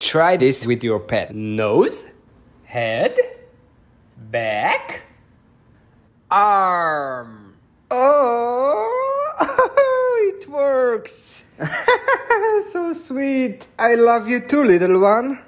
Try this with your pet. Nose, head, back, arm. Oh, it works. so sweet. I love you too, little one.